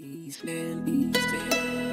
Eastland, Eastland.